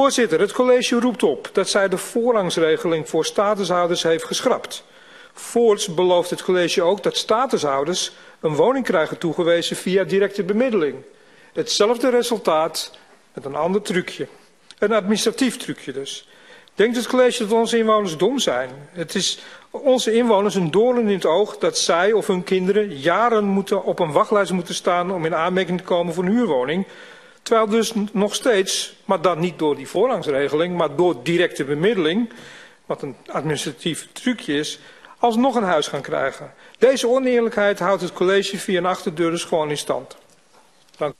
Voorzitter, het college roept op dat zij de voorrangsregeling voor statushouders heeft geschrapt. Voorts belooft het college ook dat statushouders een woning krijgen toegewezen via directe bemiddeling. Hetzelfde resultaat met een ander trucje. Een administratief trucje dus. Denkt het college dat onze inwoners dom zijn? Het is onze inwoners een doorn in het oog dat zij of hun kinderen jaren moeten op een wachtlijst moeten staan om in aanmerking te komen voor een huurwoning. Terwijl dus nog steeds, maar dan niet door die voorrangsregeling, maar door directe bemiddeling, wat een administratief trucje is, alsnog een huis gaan krijgen. Deze oneerlijkheid houdt het college via een achterdeur dus gewoon in stand. Dank.